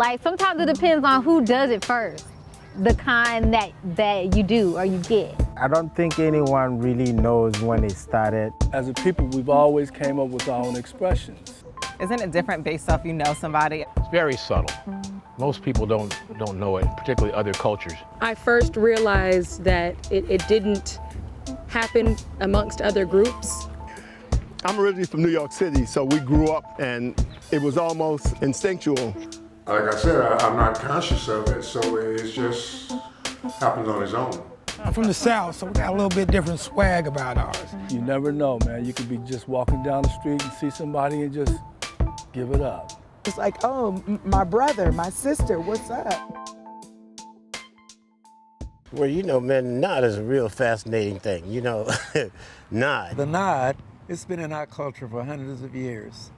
Like sometimes it depends on who does it first, the kind that that you do or you get. I don't think anyone really knows when it started. As a people, we've always came up with our own expressions. Isn't it different based off you know somebody? It's very subtle. Most people don't don't know it, particularly other cultures. I first realized that it, it didn't happen amongst other groups. I'm originally from New York City, so we grew up and it was almost instinctual. Like I said, I, am not conscious of it, so it just happens on its own. I'm from the South, so we got a little bit different swag about ours. You never know, man. You could be just walking down the street and see somebody and just give it up. It's like, oh, my brother, my sister, what's up? Well, you know, man, nod is a real fascinating thing. You know, nod. The nod, it's been in our culture for hundreds of years.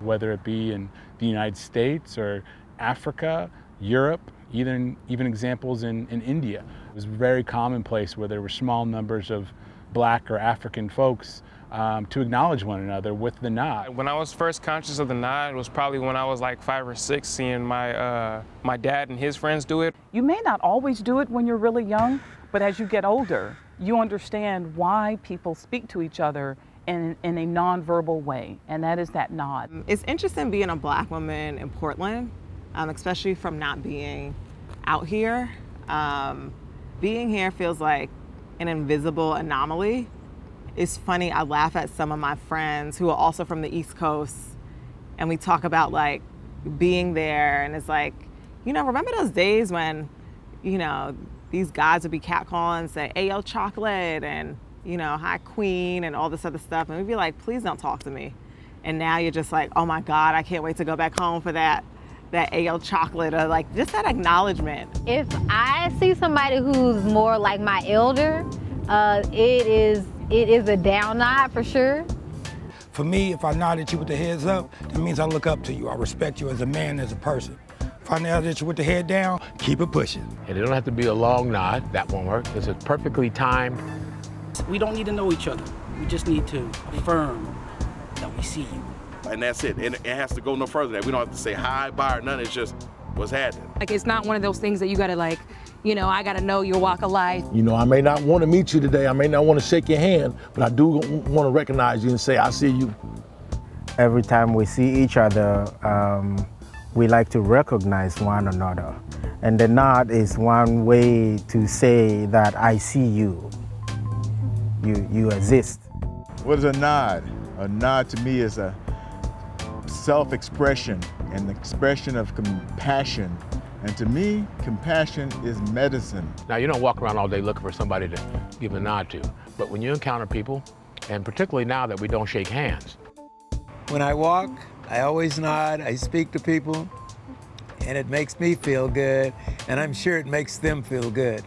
Whether it be in the United States or Africa, Europe, even, even examples in, in India. It was very commonplace where there were small numbers of black or African folks um, to acknowledge one another with the nod. When I was first conscious of the nod it was probably when I was like five or six, seeing my, uh, my dad and his friends do it. You may not always do it when you're really young, but as you get older, you understand why people speak to each other in, in a nonverbal way, and that is that nod. It's interesting being a black woman in Portland um, especially from not being out here. Um, being here feels like an invisible anomaly. It's funny, I laugh at some of my friends who are also from the East Coast, and we talk about like being there, and it's like, you know, remember those days when, you know, these guys would be catcalling and say, hey, yo, chocolate, and, you know, hi, queen, and all this other stuff, and we'd be like, please don't talk to me. And now you're just like, oh my God, I can't wait to go back home for that that AL chocolate or like just that acknowledgement. If I see somebody who's more like my elder, uh, it is it is a down nod for sure. For me, if I nod at you with the heads up, that means I look up to you. I respect you as a man, as a person. If I nod at you with the head down, keep it pushing. And it don't have to be a long nod. That won't work. It's a perfectly timed. We don't need to know each other. We just need to affirm that we see you and that's it. And it has to go no further than that. We don't have to say hi, bye, or none. It's just what's happening. Like it's not one of those things that you gotta like, you know, I gotta know your walk of life. You know, I may not want to meet you today. I may not want to shake your hand, but I do want to recognize you and say, I see you. Every time we see each other, um, we like to recognize one another. And the nod is one way to say that I see you. You, you exist. What is a nod? A nod to me is a self-expression and the expression of compassion. And to me, compassion is medicine. Now, you don't walk around all day looking for somebody to give a nod to, but when you encounter people, and particularly now that we don't shake hands. When I walk, I always nod, I speak to people, and it makes me feel good, and I'm sure it makes them feel good.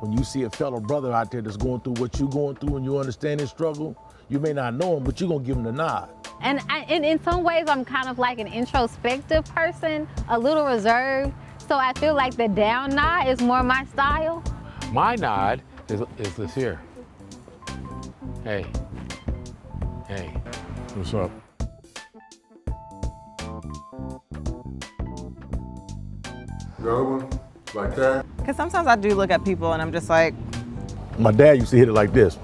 When you see a fellow brother out there that's going through what you're going through and you understand his struggle, you may not know him, but you're gonna give him the nod. And, I, and in some ways, I'm kind of like an introspective person, a little reserved. So I feel like the down nod is more my style. My nod is, is this here. Hey. Hey. What's up? The other one, like that? Because sometimes I do look at people and I'm just like. My dad used to hit it like this.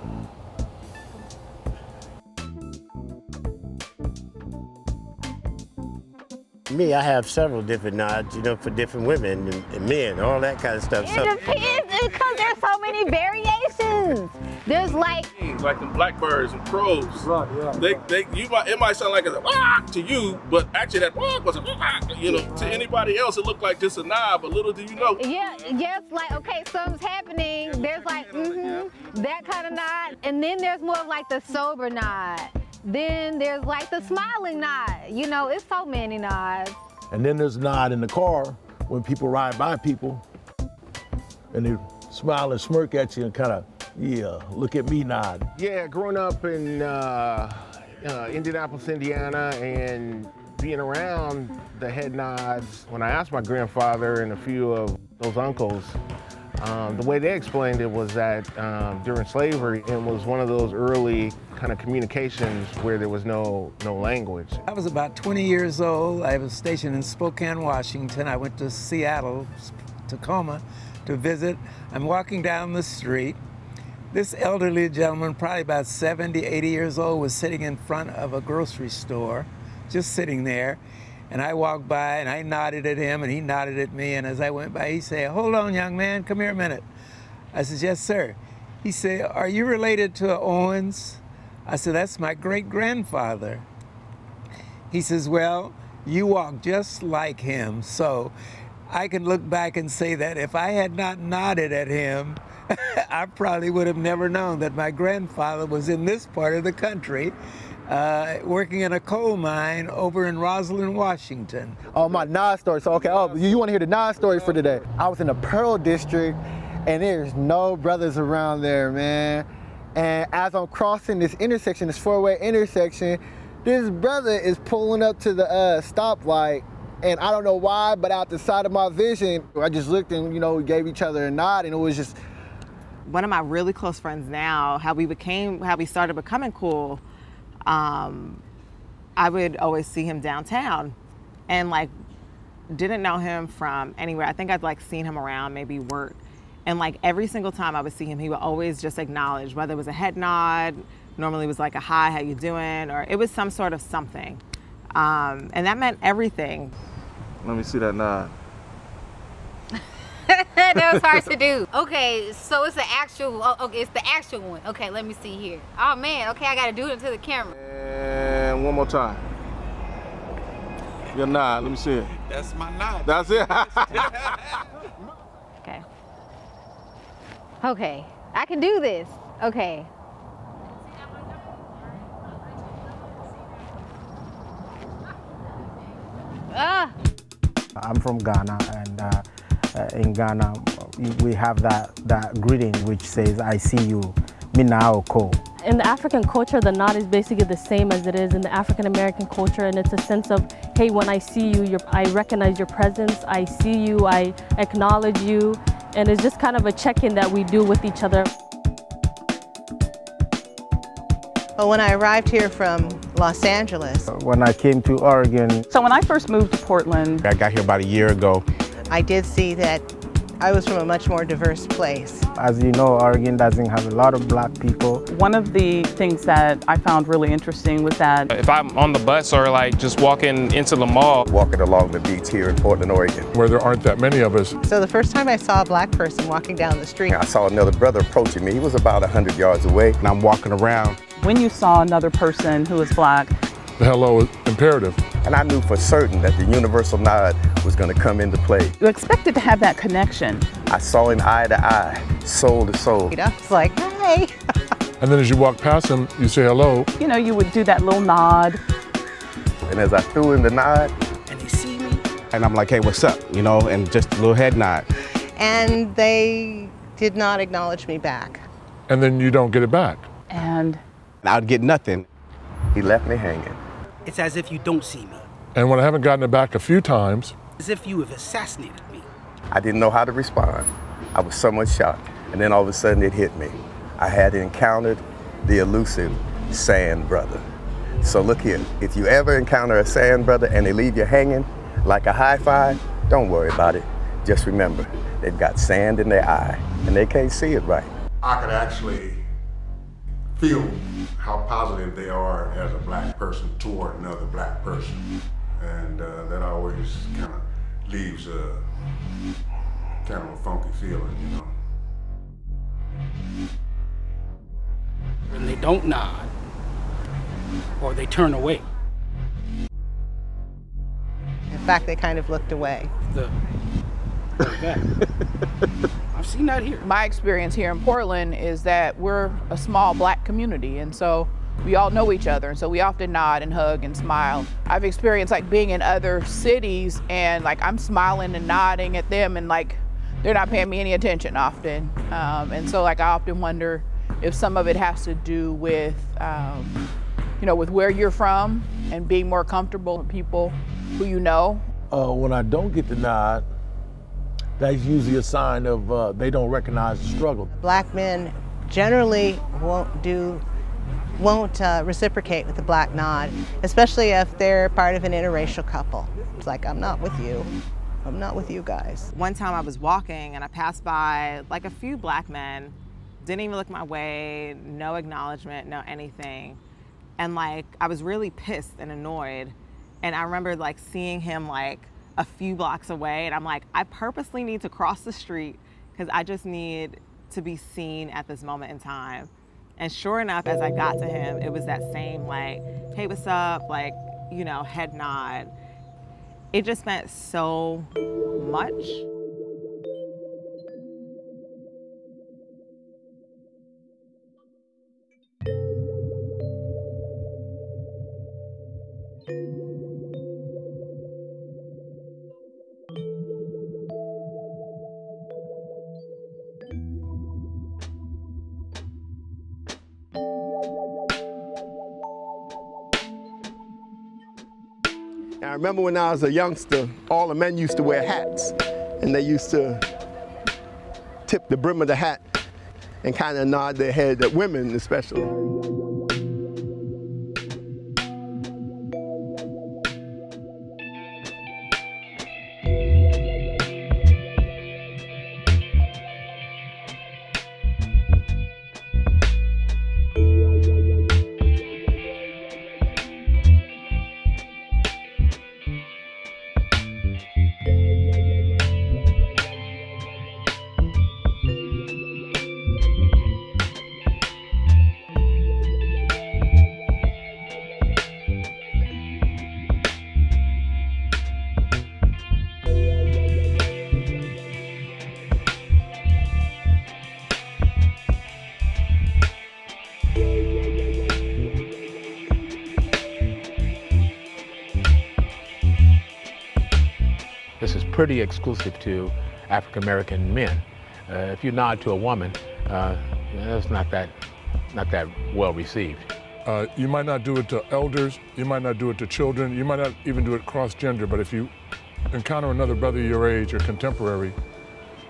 Me, I have several different nods, you know, for different women and, and men, all that kind of stuff. It so, depends because there's so many variations. There's like like the blackbirds and crows. Right, yeah. They, they, you might, it might sound like a ah to you, but actually that ah was a ah, you know, to anybody else it looked like just a nod, but little do you know. Yeah, yes, like okay, something's happening. There's like mm-hmm, that kind of nod, and then there's more of like the sober nod. Then there's like the smiling nod. You know, it's so many nods. And then there's a nod in the car when people ride by people and they smile and smirk at you and kind of, yeah, look at me nod. Yeah, growing up in uh, uh, Indianapolis, Indiana, and being around the head nods, when I asked my grandfather and a few of Those uncles, um, the way they explained it was that um, during slavery, it was one of those early kind of communications where there was no no language. I was about 20 years old. I was stationed in Spokane, Washington. I went to Seattle, Tacoma, to visit. I'm walking down the street. This elderly gentleman, probably about 70, 80 years old, was sitting in front of a grocery store, just sitting there. And I walked by and I nodded at him and he nodded at me. And as I went by, he said, Hold on, young man, come here a minute. I said, Yes, sir. He said, Are you related to Owens? I said, That's my great grandfather. He says, Well, you walk just like him. So I can look back and say that if I had not nodded at him, I probably would have never known that my grandfather was in this part of the country uh, working in a coal mine over in Roslyn, Washington. Oh, my Nas story. So, okay, oh, you, you want to hear the Nas story for today? I was in the Pearl District, and there's no brothers around there, man. And as I'm crossing this intersection, this four-way intersection, this brother is pulling up to the uh, stoplight, and I don't know why, but out the side of my vision, I just looked and, you know, we gave each other a nod, and it was just. One of my really close friends now, how we became, how we started becoming cool, um, I would always see him downtown and like didn't know him from anywhere. I think I'd like seen him around, maybe work. And like every single time I would see him, he would always just acknowledge, whether it was a head nod, normally was like a hi, how you doing, or it was some sort of something. Um, and that meant everything. Let me see that nod. that was hard to do. Okay, so it's the actual. Oh, okay, it's the actual one. Okay, let me see here. Oh man, okay, I gotta do it into the camera. And one more time. Your nod. Let me see it. That's my nod. That's it. okay. Okay, I can do this. Okay. Ah. I'm from Ghana, and uh, uh, Uh, in Ghana, we have that, that greeting which says, I see you, Minaoko. In the African culture, the nod is basically the same as it is in the African American culture, and it's a sense of, hey, when I see you, I recognize your presence, I see you, I acknowledge you, and it's just kind of a check-in that we do with each other. Well, when I arrived here from Los Angeles. When I came to Oregon. So when I first moved to Portland. I got here about a year ago. I did see that I was from a much more diverse place. As you know, Oregon doesn't have a lot of black people. One of the things that I found really interesting was that if I'm on the bus or like just walking into the mall. Walking along the beach here in Portland, Oregon. Where there aren't that many of us. So the first time I saw a black person walking down the street. I saw another brother approaching me. He was about 100 yards away. And I'm walking around. When you saw another person who was black, the hello is imperative. And I knew for certain that the universal nod was going to come into play. You expected to have that connection. I saw him eye to eye, soul to soul. It's like, hey. and then as you walk past him, you say hello. You know, you would do that little nod. And as I threw in the nod, and they see me, and I'm like, hey, what's up? You know, and just a little head nod. And they did not acknowledge me back. And then you don't get it back. And I'd get nothing. He left me hanging. It's as if you don't see me. And when I haven't gotten it back a few times, as if you have assassinated me. I didn't know how to respond. I was somewhat shocked. And then all of a sudden it hit me. I had encountered the elusive sand brother. So look here, if you ever encounter a sand brother and they leave you hanging like a high five, don't worry about it. Just remember, they've got sand in their eye and they can't see it right. I could actually feel how positive they are as a black person toward another black person. And uh, that always kind of leaves a kind of a funky feeling, you know. When they don't nod, or they turn away. In fact, they kind of looked away. The, I've seen that here. My experience here in Portland is that we're a small black community, and so we all know each other, and so we often nod and hug and smile. I've experienced like being in other cities, and like I'm smiling and nodding at them, and like they're not paying me any attention often, um, and so like I often wonder if some of it has to do with, um, you know, with where you're from and being more comfortable with people who you know. Uh, when I don't get the nod, that's usually a sign of uh, they don't recognize the struggle. Black men generally won't do won't uh, reciprocate with a black nod, especially if they're part of an interracial couple. It's like, I'm not with you. I'm not with you guys. One time I was walking and I passed by like a few black men, didn't even look my way, no acknowledgement, no anything. And like, I was really pissed and annoyed. And I remember like seeing him like a few blocks away and I'm like, I purposely need to cross the street because I just need to be seen at this moment in time. And sure enough, as I got to him, it was that same like, hey, what's up? Like, you know, head nod. It just meant so much. I remember when I was a youngster, all the men used to wear hats, and they used to tip the brim of the hat and kind of nod their head at women especially. Pretty exclusive to African American men. Uh, if you nod to a woman, uh, that's not that, not that well received. Uh, you might not do it to elders, you might not do it to children, you might not even do it cross-gender, but if you encounter another brother your age or contemporary,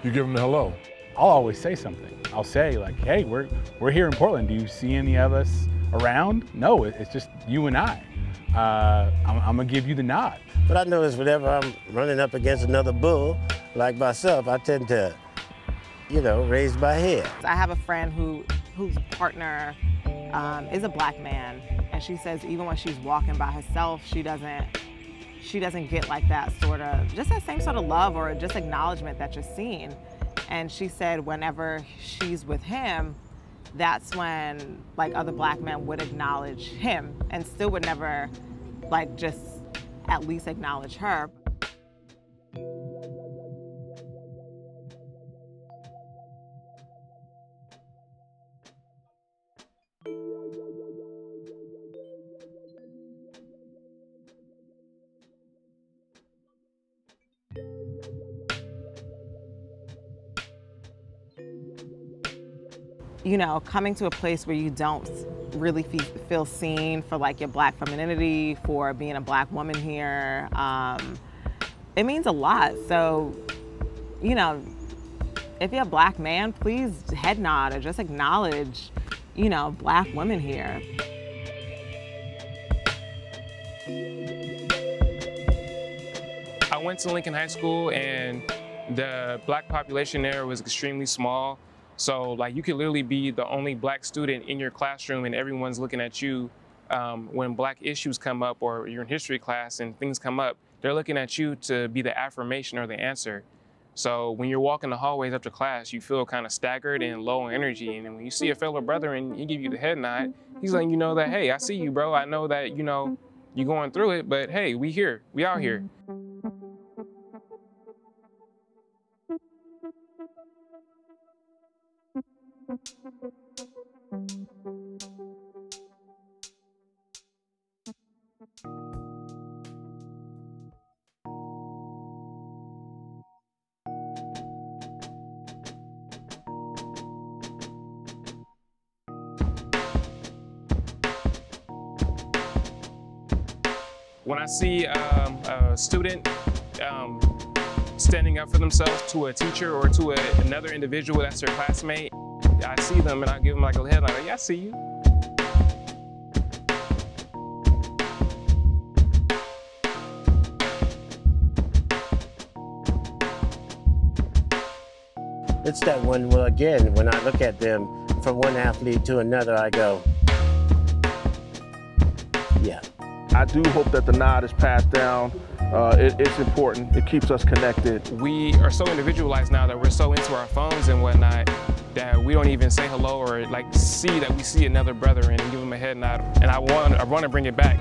you give them the hello. I'll always say something. I'll say like, hey, we're, we're here in Portland. Do you see any of us around? No, it's just you and I. Uh, I'm, I'm gonna give you the nod. But I notice whenever I'm running up against another bull like myself, I tend to, you know, raise my head. I have a friend who whose partner um, is a black man, and she says even when she's walking by herself, she doesn't she doesn't get like that sort of just that same sort of love or just acknowledgement that you're seen. And she said whenever she's with him, that's when like other black men would acknowledge him and still would never like just at least acknowledge her. you know, coming to a place where you don't really fe- feel seen for like your black femininity, for being a black woman here, um, it means a lot. So, you know, if you're a black man, please head nod or just acknowledge, you know, black women here. I went to Lincoln High School and the black population there was extremely small. So like you could literally be the only black student in your classroom and everyone's looking at you um, when black issues come up or you're in history class and things come up, they're looking at you to be the affirmation or the answer. So when you're walking the hallways after class, you feel kind of staggered and low energy. And when you see a fellow brother and he give you the head nod, he's letting you know that, hey, I see you, bro. I know that, you know, you're going through it, but hey, we here, we out here. Um, a student um, standing up for themselves to a teacher or to a, another individual that's their classmate, I see them and I give them like a headline, like, yeah, I see you. It's that one, well, again, when I look at them from one athlete to another, I go, yeah. I do hope that the nod is passed down. Uh, it, it's important. It keeps us connected. We are so individualized now that we're so into our phones and whatnot that we don't even say hello or like see that we see another brother and give him a head nod. And I want, I want to bring it back.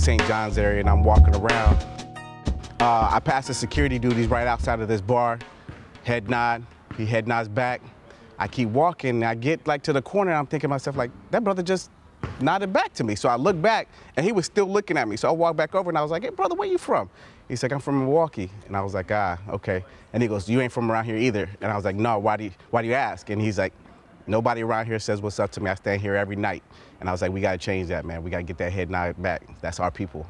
St. John's area and I'm walking around. Uh, I pass the security duties right outside of this bar, head nod, he head nods back. I keep walking, and I get like to the corner, and I'm thinking myself like, that brother just nodded back to me. So I look back, and he was still looking at me. So I walked back over, and I was like, hey, brother, where you from? He's like, I'm from Milwaukee. And I was like, ah, okay. And he goes, you ain't from around here either. And I was like, no, why do you, why do you ask? And he's like, nobody around here says what's up to me. I stand here every night. And I was like, we gotta change that, man. We gotta get that head nod back. That's our people.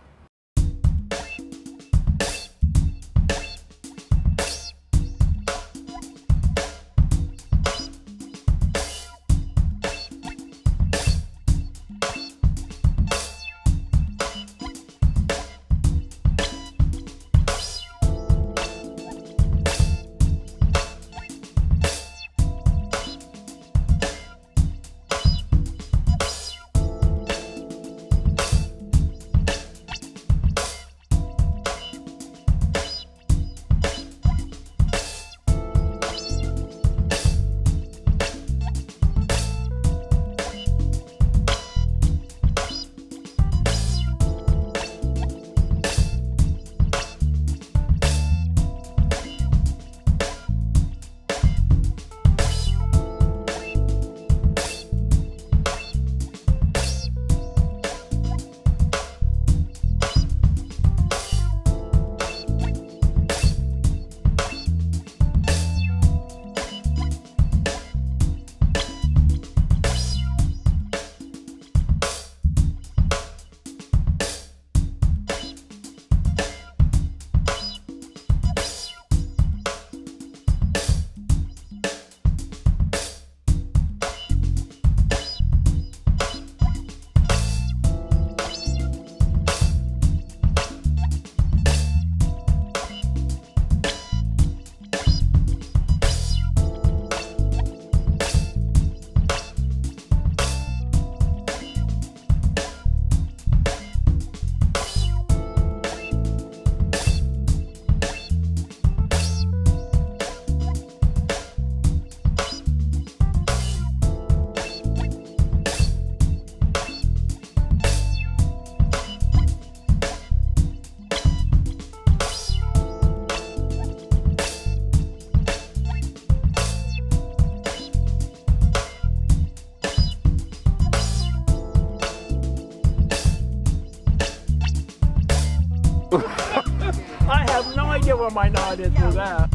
I have no idea where my nod is with that.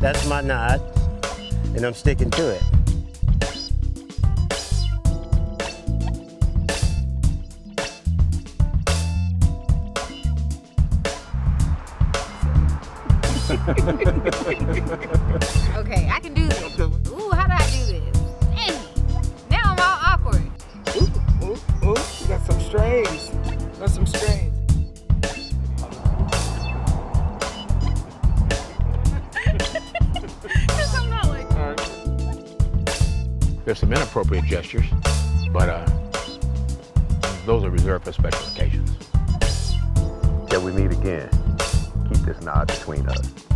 That's my nod, and I'm sticking to it. okay, I can do this. Strains. Got some strains. There's some inappropriate gestures, but uh, those are reserved for special occasions. Till we meet again, keep this nod between us.